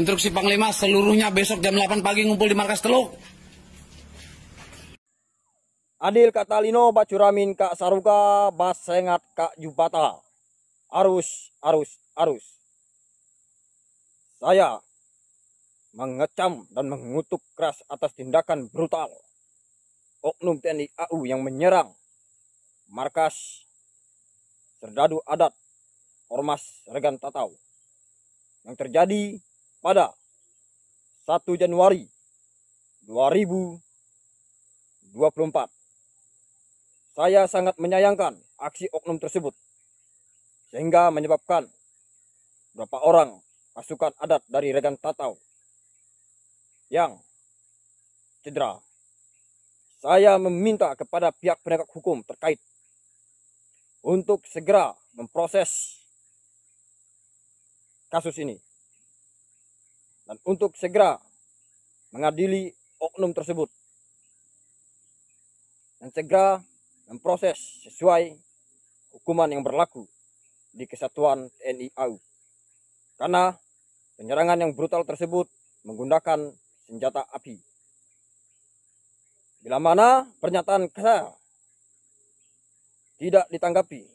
instruksi Panglima seluruhnya besok jam 8 pagi ngumpul di markas Teluk. Adil Kak Talino Bacuramin Kak Saruga Basengat Kak Jubata. Arus Arus Arus. Saya mengecam dan mengutuk keras atas tindakan brutal oknum TNI AU yang menyerang markas Serdadu Adat Ormas Regan Tatau. Yang terjadi pada 1 Januari 2024. Saya sangat menyayangkan aksi oknum tersebut sehingga menyebabkan beberapa orang pasukan adat dari Regan Tatau yang cedera. Saya meminta kepada pihak penegak hukum terkait untuk segera memproses kasus ini. Dan untuk segera mengadili oknum tersebut. Dan segera memproses sesuai hukuman yang berlaku di kesatuan TNI AU. Karena penyerangan yang brutal tersebut menggunakan senjata api. Bila mana pernyataan saya tidak ditanggapi,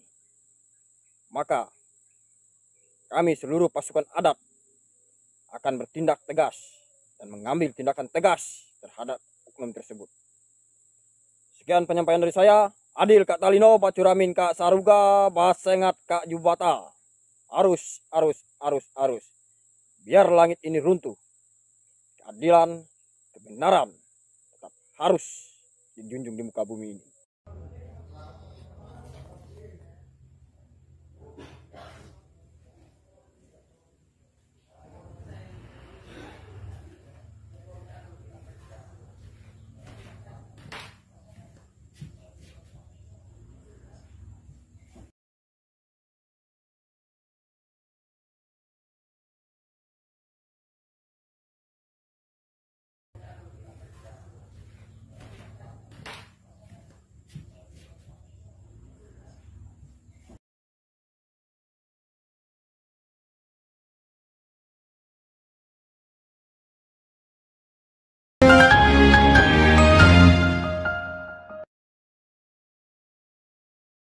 maka kami seluruh pasukan adat akan bertindak tegas dan mengambil tindakan tegas terhadap oknum tersebut. Sekian penyampaian dari saya. Adil Kak Talino, Pak Curamin Kak Saruga, Basengat Kak Jubata. Arus, arus, arus, arus. Biar langit ini runtuh. Keadilan, kebenaran tetap harus dijunjung di muka bumi ini.